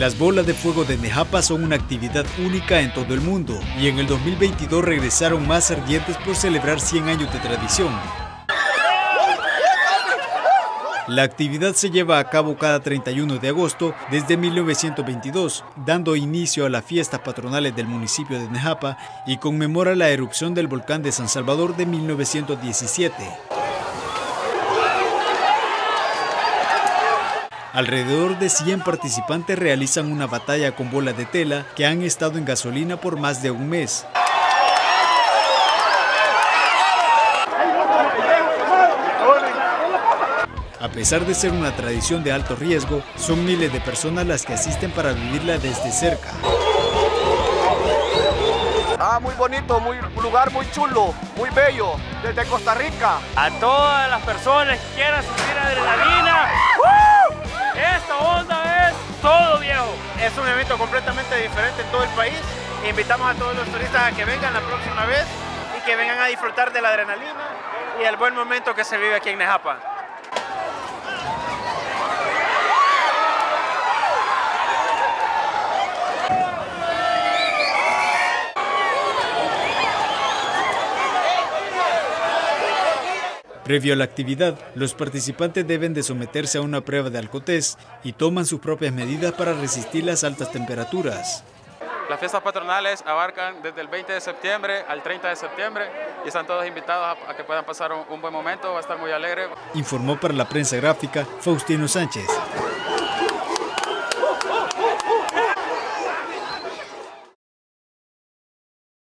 Las bolas de fuego de Nejapa son una actividad única en todo el mundo y en el 2022 regresaron más ardientes por celebrar 100 años de tradición. La actividad se lleva a cabo cada 31 de agosto desde 1922, dando inicio a las fiestas patronales del municipio de Nejapa y conmemora la erupción del volcán de San Salvador de 1917. Alrededor de 100 participantes realizan una batalla con bolas de tela que han estado en gasolina por más de un mes. A pesar de ser una tradición de alto riesgo, son miles de personas las que asisten para vivirla desde cerca. Ah, muy bonito, muy, un lugar muy chulo, muy bello, desde Costa Rica. A todas las personas que quieran sentir adrenalina, Es un evento completamente diferente en todo el país. Invitamos a todos los turistas a que vengan la próxima vez y que vengan a disfrutar de la adrenalina y el buen momento que se vive aquí en Nejapa. Previo a la actividad, los participantes deben de someterse a una prueba de alcotés y toman sus propias medidas para resistir las altas temperaturas. Las fiestas patronales abarcan desde el 20 de septiembre al 30 de septiembre y están todos invitados a, que puedan pasar un, un buen momento, va a estar muy alegre. Informó para la prensa gráfica Faustino Sánchez.